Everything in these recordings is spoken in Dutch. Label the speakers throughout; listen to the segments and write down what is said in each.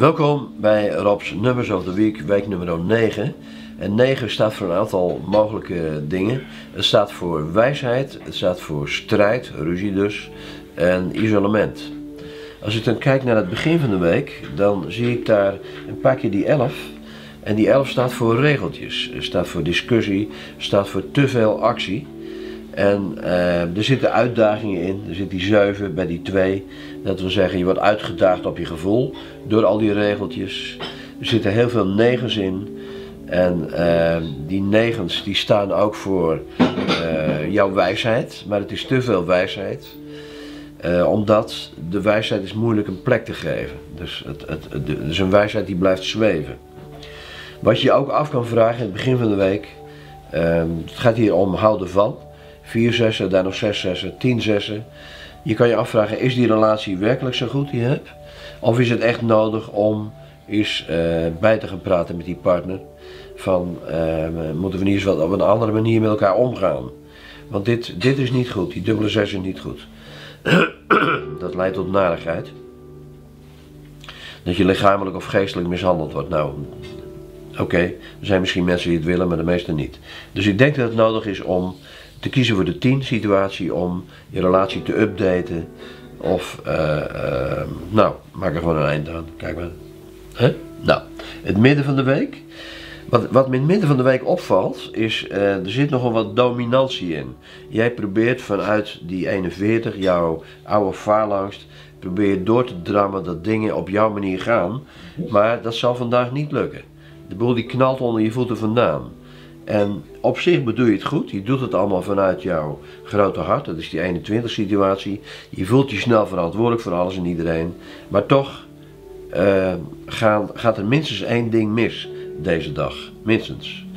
Speaker 1: Welkom bij Rob's Numbers of the Week, week nummer 9. En 9 staat voor een aantal mogelijke dingen. Het staat voor wijsheid, het staat voor strijd, ruzie dus, en isolement. Als ik dan kijk naar het begin van de week, dan zie ik daar een paar keer die 11. En die 11 staat voor regeltjes, staat voor discussie, staat voor te veel actie. En eh, er zitten uitdagingen in. Er zit die 7 bij die 2. Dat wil zeggen, je wordt uitgedaagd op je gevoel door al die regeltjes. Er zitten heel veel negens in. En uh, die negens die staan ook voor uh, jouw wijsheid. Maar het is te veel wijsheid. Uh, omdat de wijsheid is moeilijk een plek te geven. Dus het, het, is een wijsheid die blijft zweven. Wat je ook af kan vragen in het begin van de week. het gaat hier om houden van. 4 zessen, daar nog 6 zessen, 10 zessen. Je kan je afvragen, is die relatie werkelijk zo goed die je hebt? Of is het echt nodig om eens uh, bij te gaan praten met die partner? Van, uh, moeten we niet eens wat op een andere manier met elkaar omgaan? Want dit, dit is niet goed, die dubbele zes is niet goed. dat leidt tot narigheid. Dat je lichamelijk of geestelijk mishandeld wordt. Nou, oké, er zijn misschien mensen die het willen, maar de meesten niet. Dus ik denk dat het nodig is om te kiezen voor de 10 situatie om je relatie te updaten. Of, uh, uh, nou, maak er gewoon een eind aan. Kijk maar. Nou, het midden van de week. Wat, wat me in het midden van de week opvalt, is uh, er zit nogal wat dominantie in. Jij probeert vanuit die 41, jouw oude vaarlangst, probeer door te drammen dat dingen op jouw manier gaan. Maar dat zal vandaag niet lukken. De boel die knalt onder je voeten vandaan. En op zich bedoel je het goed. Je doet het allemaal vanuit jouw grote hart. Dat is die 21 situatie. Je voelt je snel verantwoordelijk voor alles en iedereen. Maar toch uh, gaat, er minstens één ding mis deze dag. Minstens.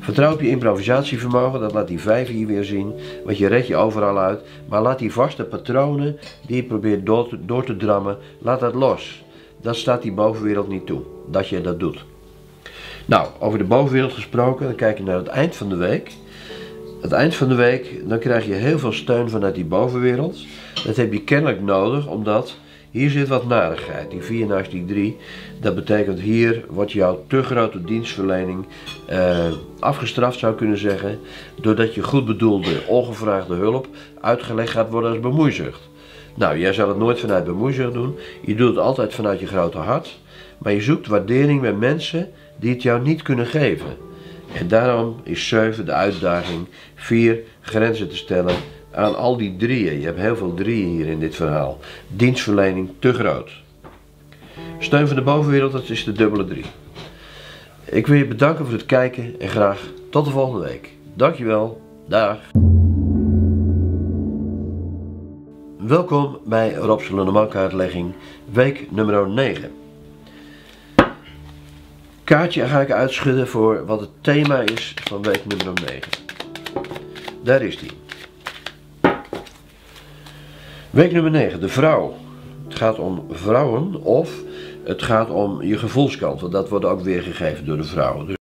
Speaker 1: Vertrouw op je improvisatievermogen, dat laat die vijf hier weer zien. Want je redt je overal uit. Maar laat die vaste patronen die je probeert door door te drammen, laat dat los. Dat staat die bovenwereld niet toe. Dat je dat doet. Nou, over de bovenwereld gesproken, dan kijk je naar het eind van de week. Het eind van de week, dan krijg je heel veel steun vanuit die bovenwereld. Dat heb je kennelijk nodig, omdat hier zit wat narigheid. Die 4 naast die 3, dat betekent hier wordt jouw te grote dienstverlening uh, afgestraft, zou kunnen zeggen. Doordat je goed bedoelde, ongevraagde hulp uitgelegd gaat worden als bemoeizucht. Nou, jij zal het nooit vanuit bemoeizucht doen. Je doet het altijd vanuit je grote hart. Maar je zoekt waardering bij mensen die het jou niet kunnen geven. En daarom is 7 de uitdaging 4 grenzen te stellen aan al die drieën. Je hebt heel veel drieën hier in dit verhaal. Dienstverlening te groot. Steun van de bovenwereld, dat is de dubbele 3. Ik wil je bedanken voor het kijken en graag tot de volgende week. Dankjewel. Dag. Welkom bij Rob's Lunnemank uitlegging, week nummer 9 kaartje ga ik uitschudden voor wat het thema is van week nummer 9. Daar is die. Week nummer 9, de vrouw. Het gaat om vrouwen of het gaat om je gevoelskant, want dat wordt ook weergegeven door de vrouwen. Dus